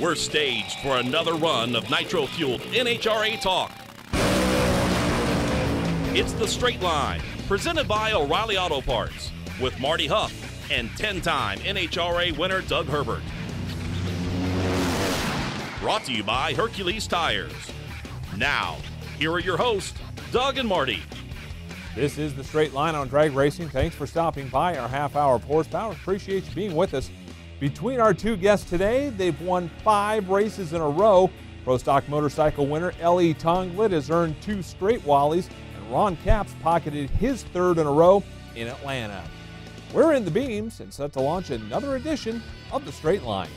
We're staged for another run of nitro fueled NHRA talk. It's the straight line, presented by O'Reilly Auto Parts, with Marty Huff and 10 time NHRA winner Doug Herbert. Brought to you by Hercules Tires. Now, here are your hosts, Doug and Marty. This is the straight line on drag racing. Thanks for stopping by our half hour of horsepower. Appreciate you being with us. Between our two guests today, they've won five races in a row. Pro Stock Motorcycle winner LE Tonglet has earned two straight Wallies, and Ron Capps pocketed his third in a row in Atlanta. We're in the beams and set to launch another edition of the Straight Line.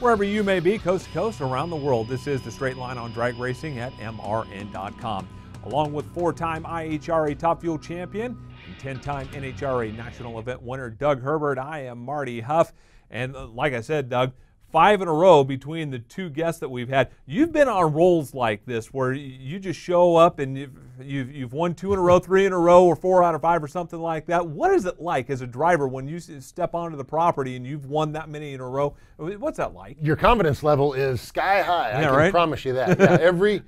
Wherever you may be, coast to coast, around the world, this is the Straight Line on Drag Racing at MRN.com. Along with four time IHRA Top Fuel champion and 10 time NHRA National Event winner Doug Herbert, I am Marty Huff. And uh, like I said, Doug, five in a row between the two guests that we've had. You've been on rolls like this where you just show up and you've, you've, you've, won two in a row, three in a row, or four out of five, or something like that. What is it like as a driver when you step onto the property and you've won that many in a row? What's that like? Your confidence level is sky high. Yeah, I can right? promise you that. Yeah, every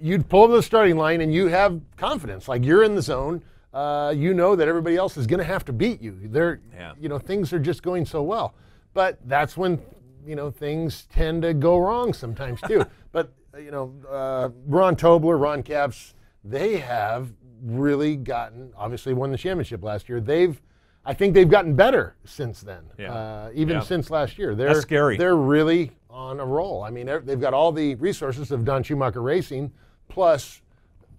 you'd pull up the starting line and you have confidence, like you're in the zone. Uh, you know that everybody else is going to have to beat you. They're, Yeah. you know, things are just going so well. But that's when you know things tend to go wrong sometimes too. but you know, uh, Rahn Tobler, Ron Capps, they have really gotten obviously won the championship last year. They've I think they've gotten better since then. Yeah. Uh, even Yeah. since last year, they're That's scary. They're really on a roll. I mean, they've got all the resources of Don Schumacher Racing, plus,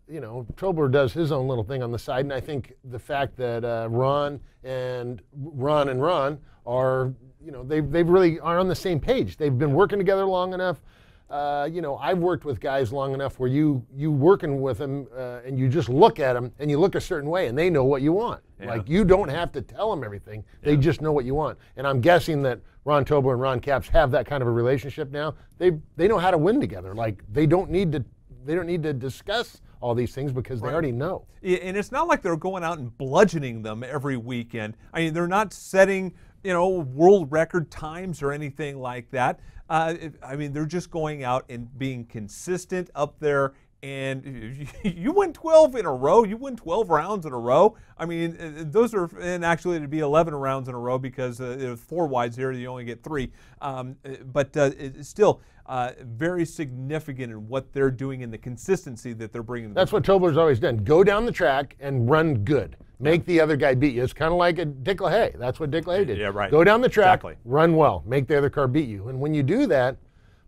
you know, Tobler does his own little thing on the side, and I think the fact that uh, Ron and Ron and Ron are, you know, they they really are on the same page. They've been working together long enough. Uh, you know, I've worked with guys long enough where you you working with them uh, and you just look at them and you look a certain way and they know what you want. Yeah. Like you don't have to tell them everything; they just know what you want. And I'm guessing that Rahn Tobler and Ron Capps have that kind of a relationship now. They they know how to win together. Like they don't need to they don't need to discuss all these things because they already know. And it's not like they're going out and bludgeoning them every weekend. I mean, they're not setting, you know, world record times or anything like that. Uh, I mean, they're just going out and being consistent up there. And you win 12 in a row. You win 12 rounds in a row. I mean, uh, those are, and actually it'd be 11 rounds in a row because uh, there's four wides here. You only get three. Um, uh, but uh, still uh, very significant in what they're doing and the consistency that they're bringing. That's what Tobler's always done. Go down the track and run good. Make the other guy beat you. It's kind of like a Dick LaHaie. That's what Dick LaHaie did. Yeah, right. Go down the track, Exactly. run well, make the other car beat you. And when you do that,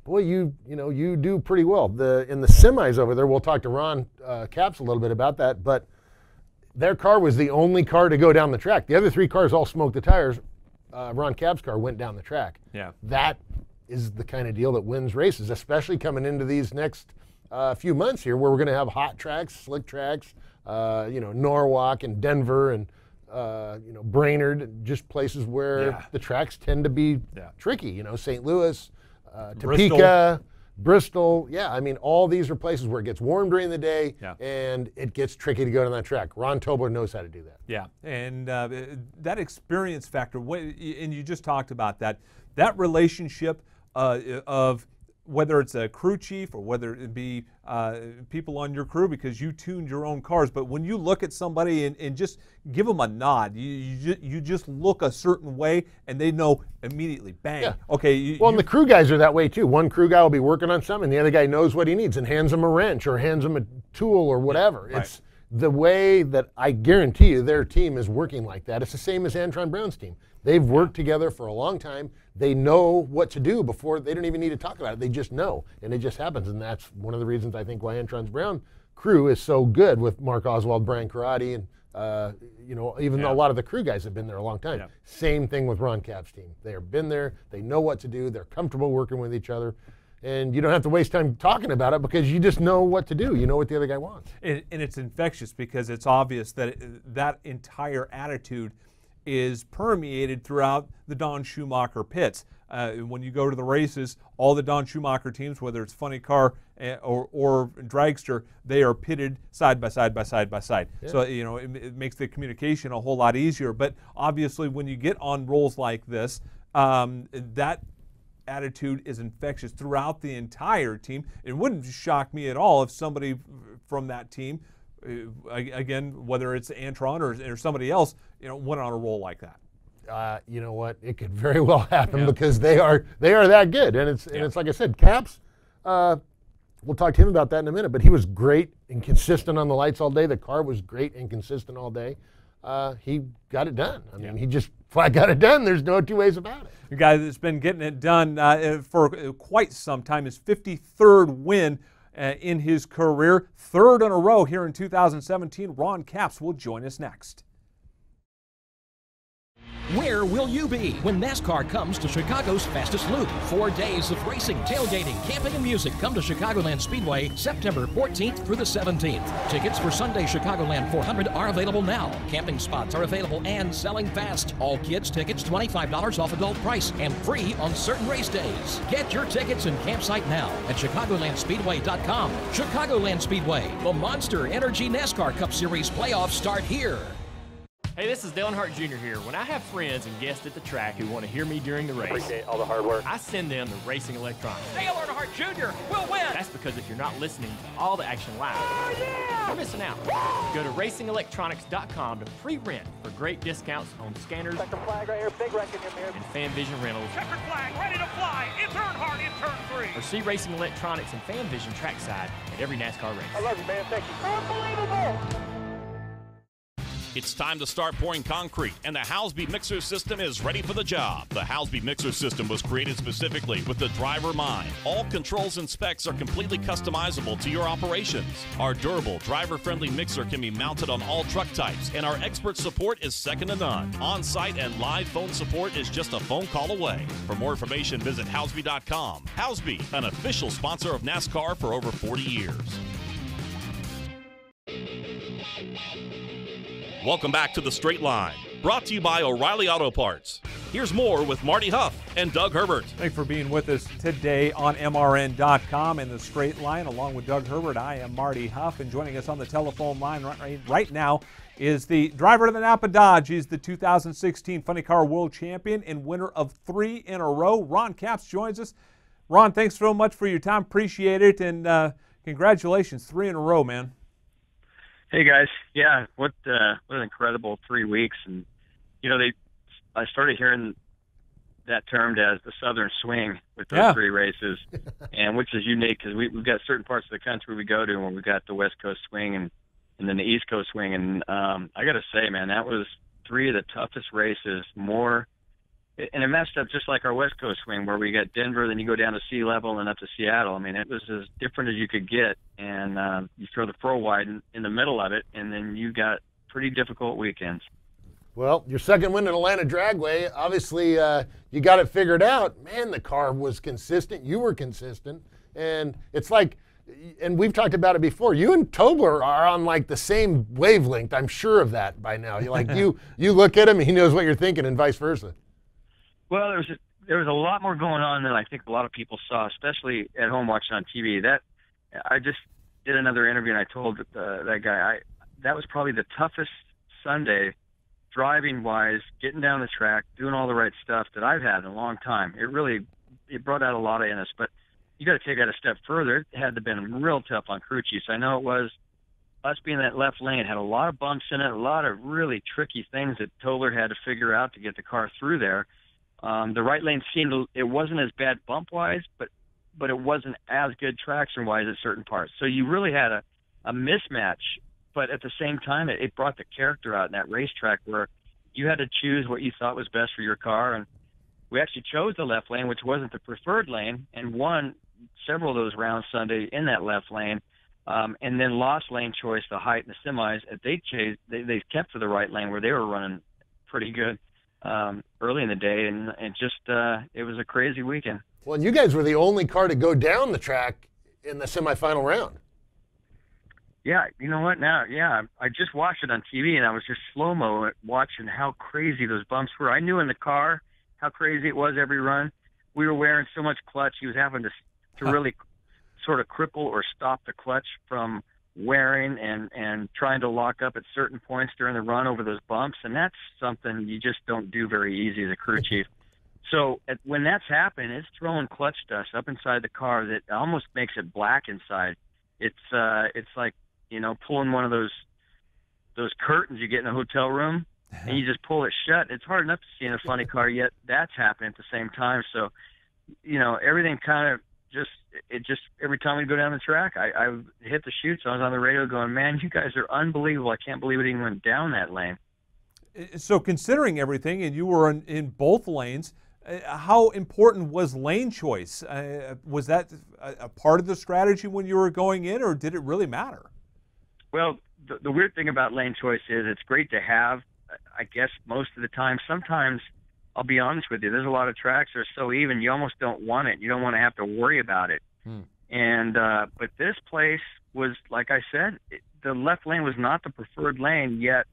boy, you you know you do pretty well. The in the semis over there, we'll talk to Ron uh, Capps a little bit about that. But their car was the only car to go down the track. The other three cars all smoked the tires. Uh, Ron Capps' car went down the track. Yeah. That is the kind of deal that wins races, especially coming into these next uh, few months here, where we're going to have hot tracks, slick tracks. Uh, you know, Norwalk and Denver and uh, you know Brainerd, just places where Yeah. the tracks tend to be Yeah. tricky. You know, St. Louis, uh, Bristol. Topeka. Bristol, yeah, I mean, all these are places where it gets warm during the day Yeah. and it gets tricky to go down that track. Rahn Tobler knows how to do that. Yeah, and uh, that experience factor, and you just talked about that, that relationship uh, of whether it's a crew chief or whether it be uh, people on your crew because you tuned your own cars, but when you look at somebody and, and just give them a nod, you, you, you just look a certain way and they know immediately, bang, Yeah. okay. You, Well, and the crew guys are that way too. One crew guy will be working on something, the other guy knows what he needs and hands him a wrench or hands him a tool or whatever. right. It's the way that I guarantee you their team is working like that. It's the same as Antron Brown's team. They've worked together for a long time. They know what to do before they don't even need to talk about it. They just know, and it just happens. And that's one of the reasons I think why Antron's Brown crew is so good with Mark Oswald, Brian Corradi, and uh, you know even though Yeah. a lot of the crew guys have been there a long time. Yeah. Same thing with Ron Capps' team. They have been there. They know what to do. They're comfortable working with each other. And you don't have to waste time talking about it because you just know what to do. You know what the other guy wants. and, and it's infectious because it's obvious that it, that entire attitude is permeated throughout the Don Schumacher pits. Uh, when you go to the races, all the Don Schumacher teams, whether it's Funny Car eh, or, or dragster, they are pitted side by side by side by side. Yeah. So you know it, it, makes the communication a whole lot easier. But obviously, when you get on rolls like this, um, that attitude is infectious throughout the entire team. It wouldn't shock me at all if somebody from that team, again, whether it's Antron or, or somebody else, you know, went on a roll like that. Uh, you know what? It could very well happen yeah. because they are they are that good, and it's yeah. and it's like I said, Capps. Uh, we'll talk to him about that in a minute, but he was great and consistent on the lights all day. The car was great and consistent all day. Uh, he got it done. I mean, yeah. he just flat got it done. There's no two ways about it. The guy that's been getting it done uh, for quite some time, his 53rd win uh, Uh, in his career, third in a row here in 2017. Ron Capps will join us next. Where will you be when NASCAR comes to Chicago's fastest loop? Four days of racing, tailgating, camping, and music come to Chicagoland Speedway September 14th through the 17th. Tickets for Sunday Chicagoland 400 are available now. Camping spots are available and selling fast. All kids' tickets $25 off adult price and free on certain race days. Get your tickets and campsite now at ChicagolandSpeedway.com. Chicagoland Speedway, the Monster Energy NASCAR Cup Series playoffs start here. Hey, this is Dale Earnhardt Jr. here. When I have friends and guests at the track who want to hear me during the race, appreciate all the hard work. I send them the Racing Electronics. Dale Earnhardt Jr. will win. That's because if you're not listening to all the action live, oh, yeah. you're missing out. Go to racingelectronics.com to pre-rent for great discounts on scanners. Checker flag right here, big wreck in your mirror. And fan vision rentals. Checker flag, ready to fly. It's Earnhardt in turn three. Or see Racing Electronics and fan vision trackside at every NASCAR race. I love you, man. Thank you. Unbelievable. It's time to start pouring concrete, and the Housby mixer system is ready for the job. The Housby mixer system was created specifically with the driver mind. All controls and specs are completely customizable to your operations. Our durable, driver friendly mixer can be mounted on all truck types, and our expert support is second to none. On site and live phone support is just a phone call away. For more information, visit Housby.com. Housby, an official sponsor of NASCAR for over 40 years. Welcome back to the Straight Line, brought to you by O'Reilly Auto Parts. Here's more with Marty Huff and Doug Herbert. Thanks for being with us today on MRN.com and the Straight Line. Along with Doug Herbert, I am Marty Huff, and joining us on the telephone line right, right now is the driver of the Napa Dodge. He's the 2016 Funny Car World Champion and winner of three in a row. Ron Capps joins us. Ron, thanks so much for your time. Appreciate it, and uh, congratulations, three in a row, man. Hey guys, yeah, what uh, what an incredible three weeks, and you know they, I started hearing that termed as the Southern Swing with those yeah. three races, and which is unique because we, we've got certain parts of the country we go to where we've got the West Coast Swing and and then the East Coast Swing, and um, I got to say, man, that was three of the toughest races, more and it messed up just like our West Coast swing, where we got Denver, then you go down to sea level and up to Seattle. I mean, it was as different as you could get, and uh, you throw the pro wide in, in the middle of it, and then you got pretty difficult weekends. Well, your second win at Atlanta Dragway, obviously uh, you got it figured out. Man, the car was consistent. You were consistent, and it's like, and we've talked about it before. You and Tobler are on like the same wavelength. I'm sure of that by now. You like you you look at him, he knows what you're thinking, and vice versa. Well, there was a, there was a lot more going on than I think a lot of people saw, especially at home watching on TV. That I just did another interview and I told uh, that guy I that was probably the toughest Sunday driving wise, getting down the track, doing all the right stuff that I've had in a long time. It really it brought out a lot of in us, but you got to take that a step further. It had to been real tough on crew chiefs. I know it was us being that left lane had a lot of bumps in it, a lot of really tricky things that Tobler had to figure out to get the car through there. Um, the right lane seemed it wasn't as bad bump wise, but but it wasn't as good traction wise at certain parts. So you really had a a mismatch, but at the same time, it, it brought the character out in that racetrack where you had to choose what you thought was best for your car. And we actually chose the left lane, which wasn't the preferred lane, and won several of those rounds Sunday in that left lane. Um, and then lost lane choice, the height and the semis. They chased, they, they kept to the right lane where they were running pretty good um, early in the day, and it just uh, it was a crazy weekend. Well, and you guys were the only car to go down the track in the semifinal round. Yeah, you know what? Now, yeah, I just watched it on TV, and I was just slow mo watching how crazy those bumps were. I knew in the car how crazy it was every run. We were wearing so much clutch; he was having to to really sort of cripple or stop the clutch from wearing and and trying to lock up at certain points during the run over those bumps, and that's something you just don't do very easy as a crew chief. So at, when that's happened, it's throwing clutch dust up inside the car that almost makes it black inside. It's uh, it's like you know pulling one of those those curtains you get in a hotel room, and you just pull it shut. It's hard enough to see in a funny car, yet that's happening at the same time. So, you know, everything kind of just it just every time we go down the track, I, I hit the chutes. I was on the radio going, "Man, you guys are unbelievable! I can't believe it even went down that lane." So, considering everything, and you were in, in both lanes, uh, how important was lane choice? Uh, was that a, a, part of the strategy when you were going in, or did it really matter? Well, the, the weird thing about lane choice is it's great to have. I guess most of the time, sometimes I'll be honest with you. There's a lot of tracks that are so even, you almost don't want it. You don't want to have to worry about it. Hmm. And uh, but this place was, like I said, it, the left lane was not the preferred lane. Yet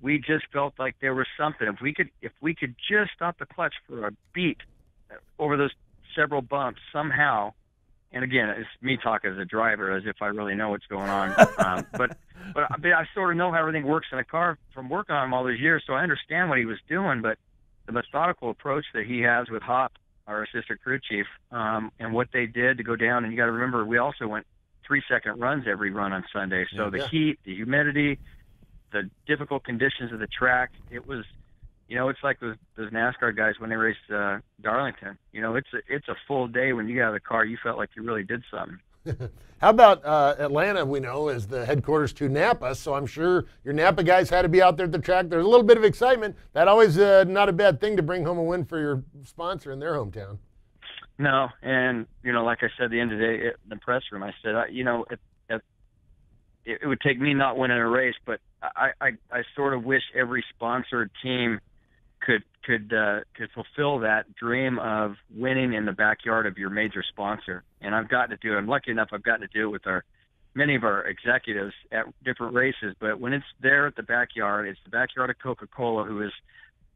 we just felt like there was something. If we could, if we could just stop the clutch for a beat over those several bumps somehow. And again, it's me talking as a driver, as if I really know what's going on. um, but but I sort of know how everything works in a car from working on him all these years, so I understand what he was doing. But the methodical approach that he has with Hop, our assistant crew chief, um, and what they did to go down. And you got to remember, we also went three second runs every run on Sunday. So yeah, the yeah. heat, the humidity, the difficult conditions of the track, it was, you know, it's like those, those NASCAR guys when they raced uh, Darlington. You know, it's a, it's a full day when you got out of the car, you felt like you really did something. How about uh, Atlanta? We know is the headquarters to Napa, so I'm sure your Napa guys had to be out there at the track. There's a little bit of excitement. That always uh, not a bad thing to bring home a win for your sponsor in their hometown. No, and you know, like I said, at the end of the day, in the press room, I said, I, you know, it, it, it would take me not winning a race, but I, I, I sort of wish every sponsored team could could uh, could fulfill that dream of winning in the backyard of your major sponsor. And I've gotten to do it. I'm lucky enough I've gotten to do it with our many of our executives at different races. But when it's there at the backyard, it's the backyard of Coca-Cola, who is,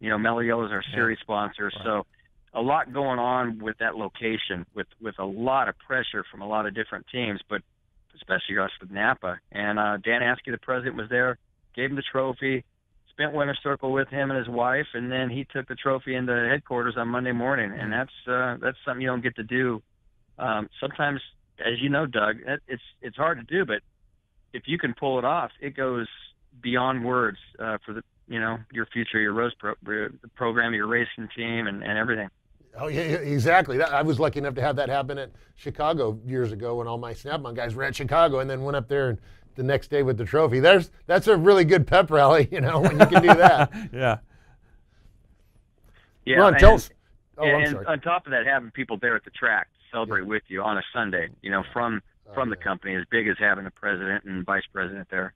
you know, Yellow is our series yeah. sponsor. Wow. So a lot going on with that location, with with a lot of pressure from a lot of different teams, but especially us with Napa. And uh, Dan Askey, the president, was there, gave him the trophy spent winter circle with him and his wife, and then he took the trophy into headquarters on Monday morning, and mm-hmm. that's uh, that's something you don't get to do. Um, sometimes, as you know, Doug, it's it's hard to do, but if you can pull it off, it goes beyond words uh, for the you know your future, your rose pro- program, your racing team, and, and everything. Oh yeah, exactly. That, I was lucky enough to have that happen at Chicago years ago when all my Snap-on guys were at Chicago, and then went up there and the next day with the trophy. There's that's a really good pep rally, you know, when you can do that. yeah. Yeah. Ron, tell us. Oh, and, and on top of that, having people there at the track to celebrate yeah. with you on a Sunday, you know, from from the company, as big as having a president and vice president there.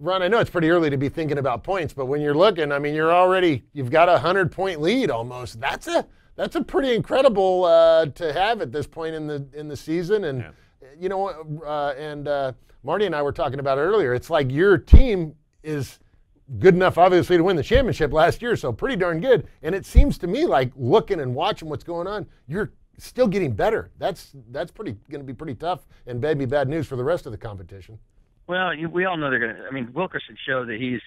Ron, I know it's pretty early to be thinking about points, but when you're looking, I mean, you're already you've got a hundred point lead almost. That's a that's a pretty incredible uh, to have at this point in the in the season, and yeah. You know, uh, and uh, Marty and I were talking about earlier. It's like your team is good enough, obviously, to win the championship last year, so pretty darn good. And it seems to me like looking and watching what's going on, you're still getting better. That's that's pretty going to be pretty tough and maybe bad news for the rest of the competition. Well, you, we all know they're going to. I mean, Wilkerson showed that he's,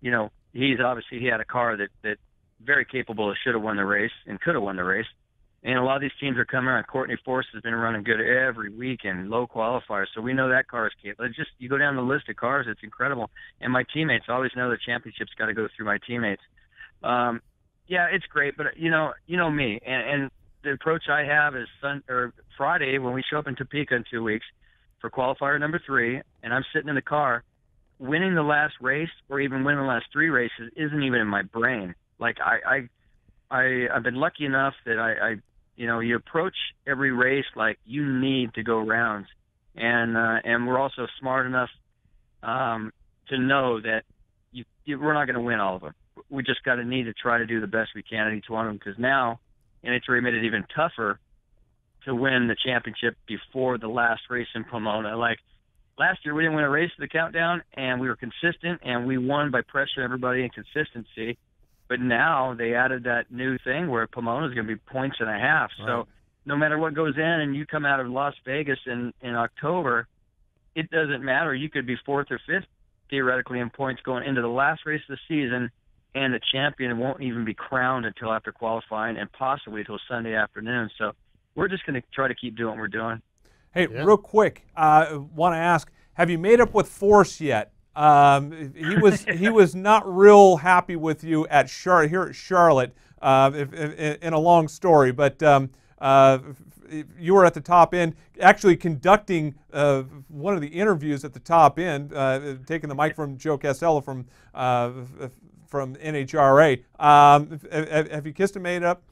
you know, he's obviously he had a car that that very capable should have won the race and could have won the race. And a lot of these teams are coming around. Courtney Force has been running good every week and low qualifiers, so we know that car is capable. It's just you go down the list of cars, it's incredible. And my teammates always know the championship's got to go through my teammates. Um, yeah, it's great, but you know, you know me, and, and the approach I have is Sun or Friday when we show up in Topeka in two weeks for qualifier number three, and I'm sitting in the car. Winning the last race or even winning the last three races isn't even in my brain. Like I, I I I've been lucky enough that I, I you know, you approach every race like you need to go rounds, and uh, and we're also smart enough um, to know that you, you, we're not going to win all of them. We just got to need to try to do the best we can at each one of them because now, and it's made it even tougher to win the championship before the last race in Pomona. Like last year, we didn't win a race at the countdown, and we were consistent, and we won by pressure everybody and consistency. But now they added that new thing where Pomona is going to be points and a half. Right. So no matter what goes in, and you come out of Las Vegas in in October, it doesn't matter. You could be fourth or fifth theoretically in points going into the last race of the season, and the champion won't even be crowned until after qualifying and possibly until Sunday afternoon. So we're just going to try to keep doing what we're doing. Hey, yeah. real quick, uh, want to ask: Have you made up with Force yet? Um, he was he was not real happy with you at Char- here at Charlotte. Uh, if, if, in a long story, but um, uh, you were at the top end, actually conducting uh, one of the interviews at the top end, uh, taking the mic from Joe Casella from uh, from NHRA. Um, have, you kissed and made up?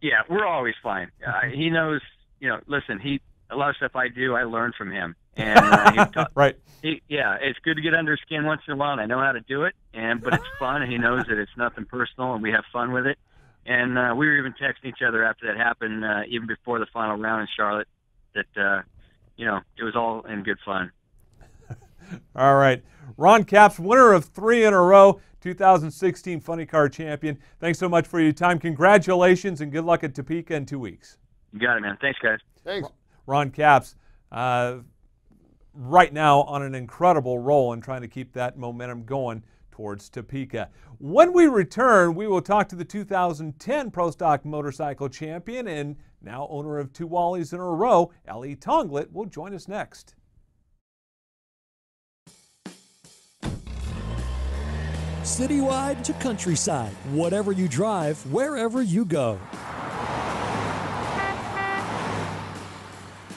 Yeah, we're always fine. Uh, he knows, you know. Listen, he a lot of stuff I do, I learn from him, and uh, taught, right. He, yeah, it's good to get under his skin once in a while, and I know how to do it, and but it's fun, and he knows that it's nothing personal, and we have fun with it and uh, we were even texting each other after that happened, uh, even before the final round in Charlotte. That uh, you know, it was all in good fun. all right, Ron Capps, winner of three in a row, 2016 Funny Car champion. Thanks so much for your time. Congratulations and good luck at Topeka in two weeks. You got it, man. Thanks, guys. Thanks, Ron Capps. Uh, right now on an incredible roll and trying to keep that momentum going towards Topeka. When we return, we will talk to the 2010 Pro Stock Motorcycle Champion and now owner of two Wallies in a row, LE Tonglet, will join us next. Citywide to countryside, whatever you drive, wherever you go.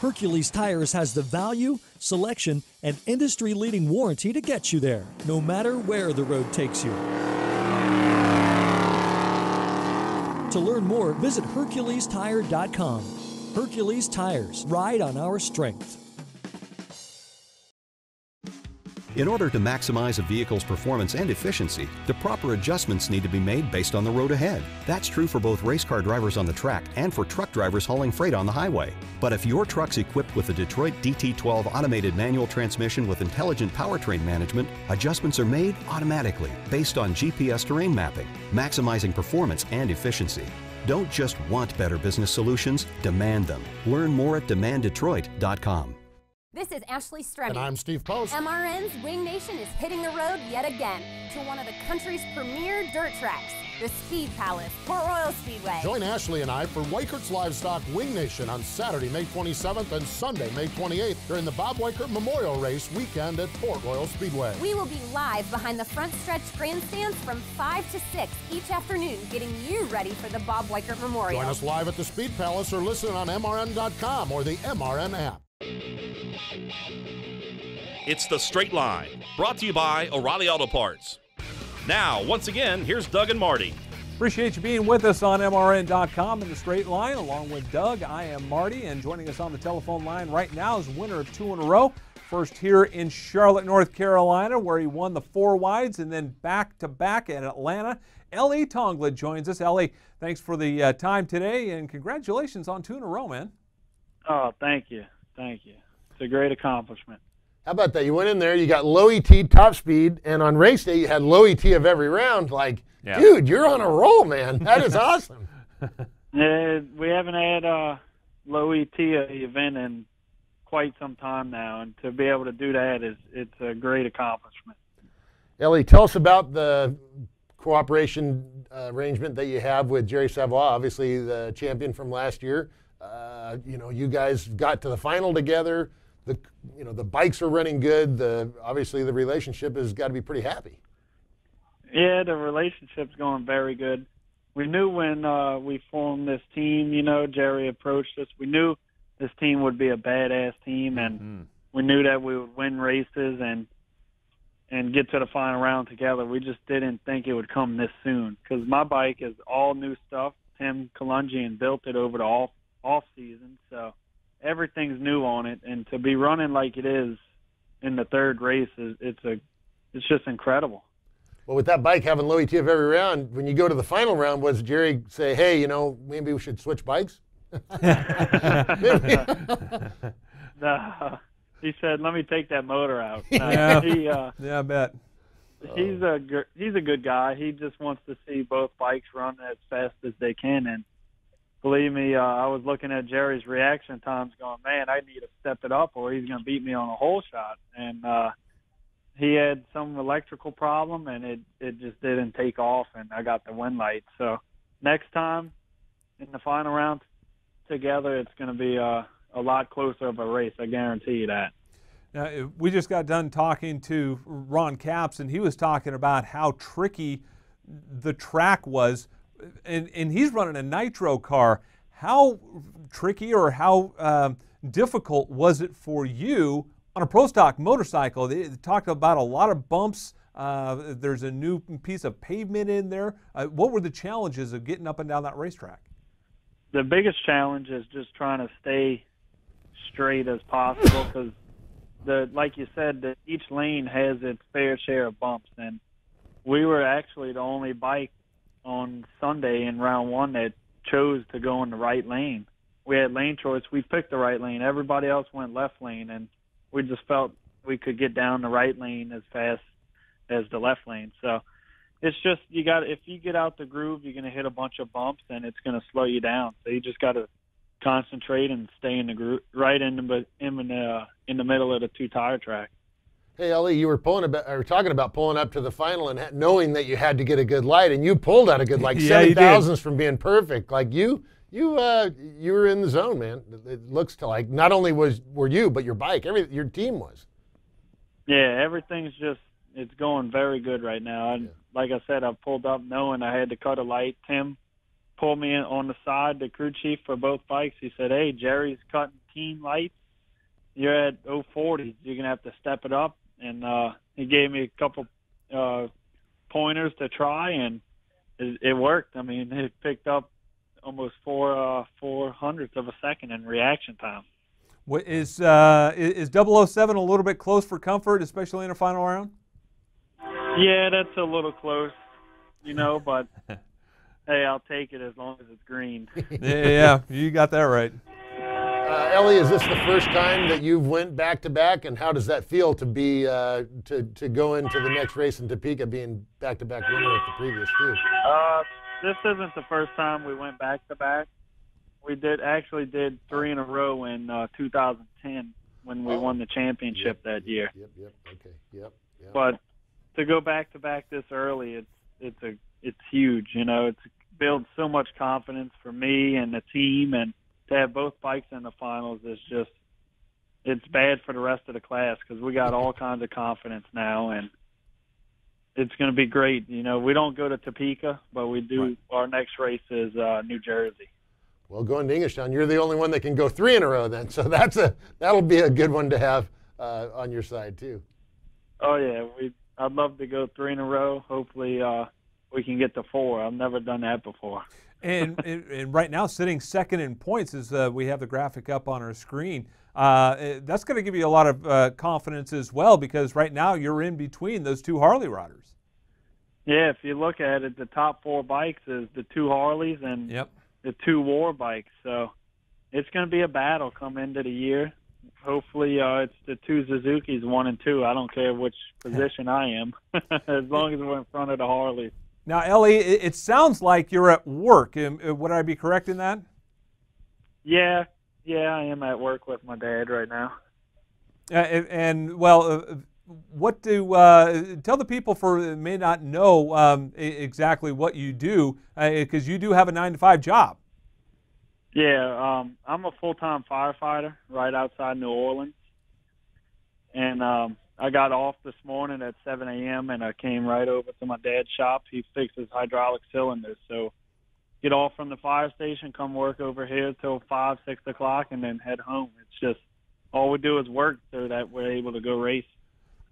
Hercules Tires has the value, selection, and industry leading warranty to get you there, no matter where the road takes you. To learn more, visit HerculesTire.com. Hercules Tires, ride on our strength. In order to maximize a vehicle's performance and efficiency, the proper adjustments need to be made based on the road ahead. That's true for both race car drivers on the track and for truck drivers hauling freight on the highway. But if your truck's equipped with the Detroit DT12 automated manual transmission with intelligent powertrain management, adjustments are made automatically based on GPS terrain mapping, maximizing performance and efficiency. Don't just want better business solutions, demand them. Learn more at demanddetroit.com. This is Ashley Stremme. And I'm Steve Post. MRN's Wing Nation is hitting the road yet again to one of the country's premier dirt tracks, the Speed Palace, Port Royal Speedway. Join Ashley and I for Weikert's Livestock Wing Nation on Saturday, May 27th and Sunday, May 28th during the Bob Weikert Memorial Race weekend at Port Royal Speedway. We will be live behind the front stretch grandstands from 5 to 6 each afternoon, getting you ready for the Bob Weikert Memorial. Join us live at the Speed Palace or listen on MRN.com or the MRN app. It's the Straight Line, brought to you by O'Reilly Auto Parts. Now, once again, here's Doug and Marty. Appreciate you being with us on MRN.com in the Straight Line, along with Doug. I am Marty, and joining us on the telephone line right now is winner of two in a row. First here in Charlotte, North Carolina, where he won the four wides, and then back to back at Atlanta. LE Tonglet joins us. LE, thanks for the uh, time today, and congratulations on two in a row, man. Oh, thank you. Thank you. It's a great accomplishment. How about that? You went in there, you got low ET top speed, and on race day you had low ET of every round. Like, yeah. dude, you're on a roll, man. That is awesome. yeah, uh, we haven't had a low ET uh, event in quite some time now, and to be able to do that is it's a great accomplishment. LE, tell us about the cooperation uh, arrangement that you have with Jerry Savoie, obviously the champion from last year. Uh, you know, you guys got to the final together the you know the bikes are running good. The obviously the relationship has got to be pretty happy. Yeah, the relationship's going very good. We knew when uh, we formed this team, you know, Jerry approached us. We knew this team would be a badass team, and mm-hmm. we knew that we would win races and and get to the final round together. We just didn't think it would come this soon because my bike is all new stuff. Tim Kulungian built it over the off off season, so everything's new on it, and to be running like it is in the third race is it's a it's just incredible. Well, with that bike having low ET of every round, when you go to the final round, was Jerry say, "Hey, you know, maybe we should switch bikes"? no, he said, "Let me take that motor out." No, yeah, he, uh, yeah, I bet. He's a he's a good guy. He just wants to see both bikes run as fast as they can, and believe me, uh, I was looking at Jerry's reaction times, going, "Man, I need to step it up, or he's going to beat me on a hole shot." And uh, he had some electrical problem, and it it just didn't take off, and I got the win light. So next time in the final round together, it's going to be a, a lot closer of a race. I guarantee you that. Now, we just got done talking to Ron Capps, and he was talking about how tricky the track was, and, and he's running a nitro car. How tricky or how um, difficult was it for you on a pro stock motorcycle? They talked about a lot of bumps. Uh, there's a new piece of pavement in there. Uh, what were the challenges of getting up and down that racetrack? The biggest challenge is just trying to stay straight as possible because the like you said, that each lane has its fair share of bumps, and we were actually the only bike on Sunday in round one that chose to go in the right lane. We had lane choice. We picked the right lane. Everybody else went left lane, and we just felt we could get down the right lane as fast as the left lane. So it's just you got if you get out the groove, you're going to hit a bunch of bumps, and it's going to slow you down. So you just got to concentrate and stay in the group, right in the in the uh, in the middle of the two tire track. Hey LE, you were pulling about or talking about pulling up to the final and knowing that you had to get a good light, and you pulled out a good like yeah, seven thousandths from being perfect. Like you, you, uh, you were in the zone, man. It looks to like not only was were you, but your bike, every your team was. Yeah, everything's just it's going very good right now. And yeah. like I said, I pulled up knowing I had to cut a light. Tim pulled me in on the side, the crew chief for both bikes. He said, "Hey, Jerry's cutting team lights. You're at 040. You're gonna have to step it up." And uh, he gave me a couple uh, pointers to try, and it, it worked. I mean, it picked up almost four uh, four hundredths of a second in reaction time. What is uh, is 007 a little bit close for comfort, especially in a final round? Yeah, that's a little close, you know, but hey, I'll take it as long as it's green. yeah, yeah, you got that right. Uh, LE, is this the first time that you've went back to back, and how does that feel to be uh, to to go into the next race in Topeka being back to back winner at the previous two? Uh, this isn't the first time we went back to back. We did actually did three in a row in uh, 2010 when we oh. won the championship yep. that year. Yep, yep, okay, yep, yep. But to go back to back this early, it's it's a it's huge. You know, it's builds so much confidence for me and the team, and to have both bikes in the finals is just it's bad for the rest of the class because we got all kinds of confidence now, and it's going to be great. You know, we don't go to Topeka, but we do. Right. Our next race is uh, New Jersey. Well, going to Englishtown, you're the only one that can go three in a row then, so that's a that'll be a good one to have uh, on your side too. Oh yeah, we I'd love to go three in a row. Hopefully, uh, we can get to four. I've never done that before. And, and, and, right now, sitting second in points, as uh, we have the graphic up on our screen, uh, eh, that's going to give you a lot of uh, confidence as well because right now you're in between those two Harley riders. Yeah, if you look at it, the top four bikes is the two Harleys and yep. the two War bikes. So it's going to be a battle come into the year hopefully uh, it's the two Suzuki's, one and two. I don't care which position I am, as long as we're in front of the Harley. Now, LE, it, sounds like you're at work. Uh, would I be correct in that? Yeah, yeah, I am at work with my dad right now. Uh, and, and, well, uh, what do uh, tell the people for may not know um, exactly what you do because uh, you do have a nine to five job. Yeah, um, I'm a full-time firefighter right outside New Orleans, and um, I got off this morning at 7 a.m. and I came right over to my dad's shop. He fixes hydraulic cylinders, so get off from the fire station, come work over here till five, six o'clock, and then head home. It's just all we do is work so that we're able to go race.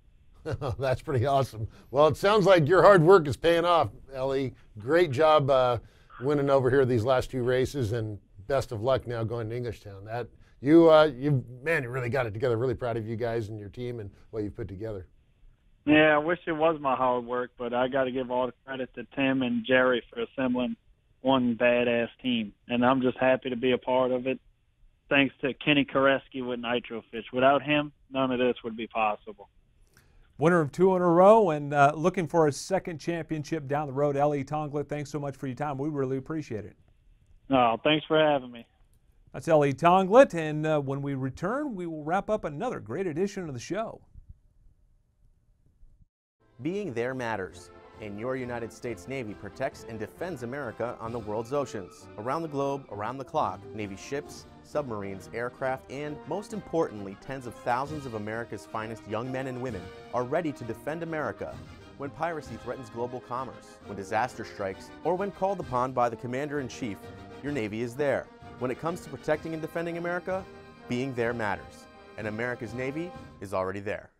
That's pretty awesome. Well, it sounds like your hard work is paying off, LE. Great job uh, winning over here these last two races, and best of luck now going to Englishtown. That you, uh, you, man, you really got it together. Really proud of you guys and your team and what you've put together. Yeah, I wish it was my hard work, but I got to give all the credit to Tim and Jerry for assembling one badass team, and I'm just happy to be a part of it. Thanks to Kenny Koretsky with Nitrofish. Without him, none of this would be possible. Winner of two in a row and uh, looking for a second championship down the road. LE Tonglet, thanks so much for your time. We really appreciate it. No, thanks for having me. That's LE Tonglet, and uh, when we return, we will wrap up another great edition of the show. Being there matters, and your United States Navy protects and defends America on the world's oceans. Around the globe, around the clock, Navy ships, submarines, aircraft, and most importantly, tens of thousands of America's finest young men and women are ready to defend America when piracy threatens global commerce, when disaster strikes, or when called upon by the Commander in Chief, your Navy is there. When it comes to protecting and defending America, being there matters, and America's Navy is already there.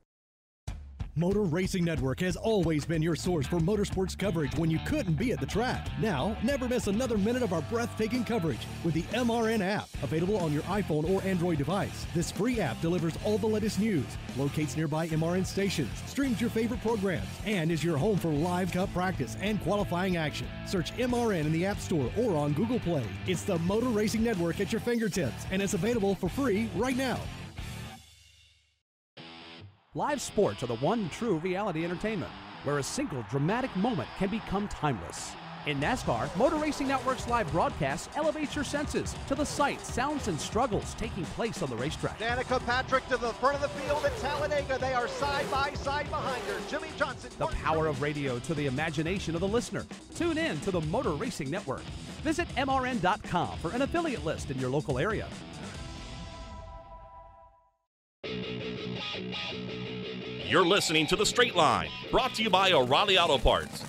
Motor Racing Network has always been your source for motorsports coverage when you couldn't be at the track. Now, never miss another minute of our breathtaking coverage with the MRN app, available on your iPhone or Android device. This free app delivers all the latest news, locates nearby MRN stations, streams your favorite programs, and is your home for live cup practice and qualifying action. Search MRN in the App Store or on Google Play. It's the Motor Racing Network at your fingertips, and it's available for free right now. Live sports are the one true reality entertainment, where a single dramatic moment can become timeless. In NASCAR, Motor Racing Network's live broadcasts elevates your senses to the sights, sounds, and struggles taking place on the racetrack. Danica Patrick to the front of the field at Talladega. They are side by side behind her. Jimmie Johnson. The power of radio to the imagination of the listener. Tune in to the Motor Racing Network. Visit MRN.com for an affiliate list in your local area. You're listening to The Straight Line, brought to you by O'Reilly Auto Parts.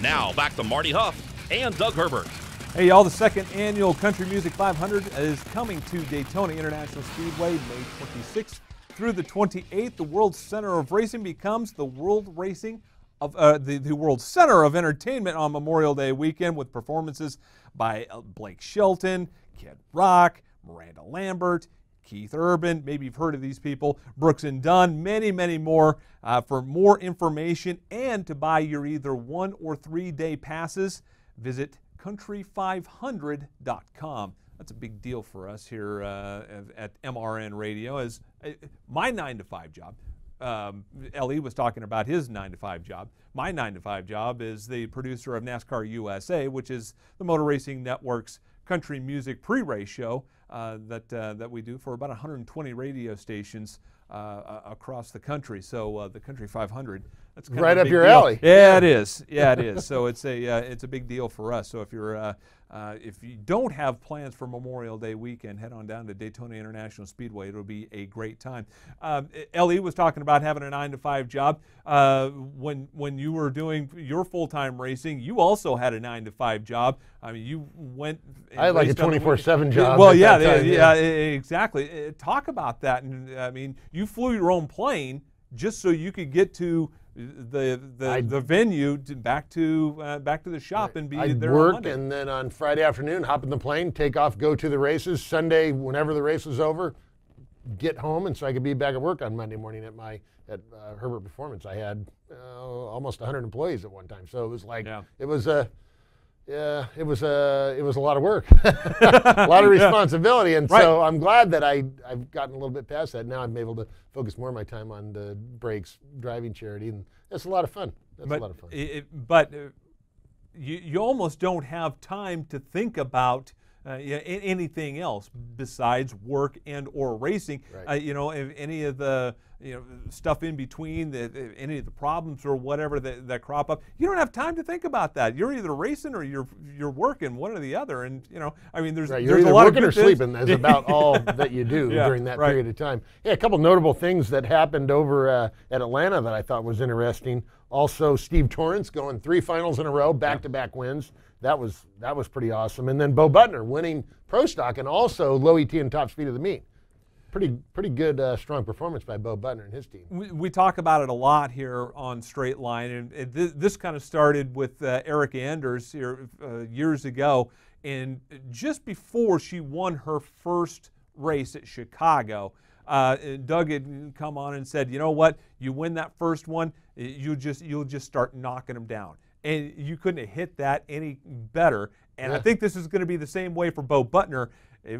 Now, back to Marty Huff and Doug Herbert. Hey, y'all, the second annual Country Music 500 is coming to Daytona International Speedway May 26th through the 28th. The World Center of Racing becomes the World Racing of uh, the, the World Center of Entertainment on Memorial Day weekend with performances by uh, Blake Shelton, Kid Rock, Miranda Lambert, Keith Urban, maybe you've heard of these people, Brooks and Dunn, many, many more. Uh, for more information and to buy your either one or three day passes, visit country500.com. That's a big deal for us here uh, at MRN Radio as uh, my nine to five job. Um, LE was talking about his nine to five job. My nine to five job is the producer of NASCAR USA, which is the Motor Racing Network's country music pre-race show that uh, that we do for about 120 radio stations uh, across the country. So uh, the Country 500. That's right up your deal. alley. Yeah, yeah, it is. Yeah, it is. So it's a uh, it's a big deal for us. So if you're uh, uh, if you don't have plans for Memorial Day weekend, head on down to Daytona International Speedway. It'll be a great time. Uh, LE was talking about having a nine to five job. Uh, when when you were doing your full time racing, you also had a nine to five job. I mean, you went. I had like a twenty four seven job. Well, yeah, time, yeah, yeah, exactly. Uh, talk about that. And I mean, you flew your own plane just so you could get to the the, I'd, the venue to back to uh, back to the shop and be I'd there. work and then on Friday afternoon, hop in the plane, take off, go to the races. Sunday, whenever the race was over, get home, and so I could be back at work on Monday morning at my at uh, Herbert Performance. I had uh, almost 100 employees at one time, so it was like yeah. it was a. Yeah, it was a it was a lot of work, a lot of responsibility, and right. so I'm glad that I I've gotten a little bit past that. Now I'm able to focus more of my time on the BRAKES, driving charity, and that's a lot of fun. That's but a lot of fun. It, but uh, you you almost don't have time to think about. Uh, anything else besides work and or racing. Right. Uh, you know, if any of the you know stuff in between, the, any of the problems or whatever that, that crop up, you don't have time to think about that. You're either racing or you're you're working, one or the other. And you know, I mean, there's right, you're there's either a lot working of or sleeping. That's about all that you do yeah, during that right. period of time. Yeah, a couple notable things that happened over uh, at Atlanta that I thought was interesting. Also, Steve Torrence going three finals in a row, back-to-back wins. That was that was pretty awesome. And then Bo Butner winning Pro Stock and also low ET and top speed of the meet pretty pretty good uh, strong performance by Bo Butner and his team. We, we, talk about it a lot here on Straight Line, and it, this, this, kind of started with uh, Erica Enders here uh, years ago, and just before she won her first race at Chicago. Uh, Doug had come on and said, "You know what? You win that first one, you just you'll just start knocking them down." and you couldn't have hit that any better. And I think this is going to be the same way for Bo Butner.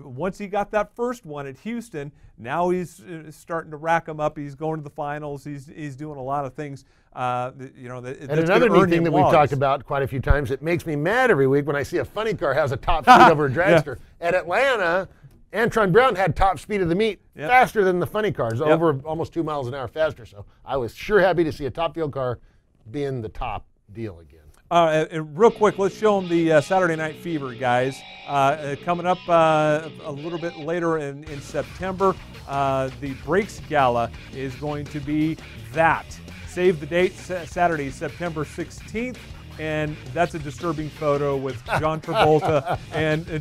Once he got that first one at Houston, now he's uh, starting to rack them up. He's going to the finals. He's he's doing a lot of things. Uh, that, you know, that, And another neat thing that we've logs. talked about quite a few times, it makes me mad every week when I see a funny car has a top speed over a dragster. At Atlanta, Antron Brown had top speed of the meet Yep. faster than the funny cars, Yep. over almost two miles an hour faster. So I was sure happy to see a Top Fuel car being the top deal again. Uh, and real quick, let's show them the uh, Saturday Night Fever, guys. Uh, uh, coming up uh, a little bit later in, in September, uh, the BRAKES Gala is going to be that. Save the date, Saturday, September 16th. And that's a disturbing photo with John Travolta and uh,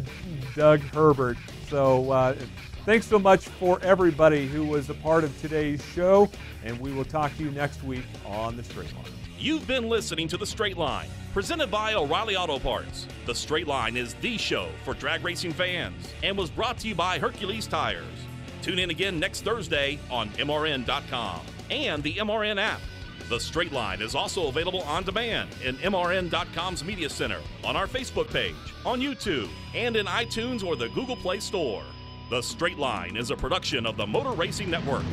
Doug Herbert. So uh, thanks so much for everybody who was a part of today's show. And we will talk to you next week on The Straight Line. You've been listening to The Straight Line, presented by O'Reilly Auto Parts. The Straight Line is the show for drag racing fans and was brought to you by Hercules Tires. Tune in again next Thursday on MRN.com and the MRN app. The Straight Line is also available on demand in MRN.com's Media Center, on our Facebook page, on YouTube, and in iTunes or the Google Play Store. The Straight Line is a production of the Motor Racing Network.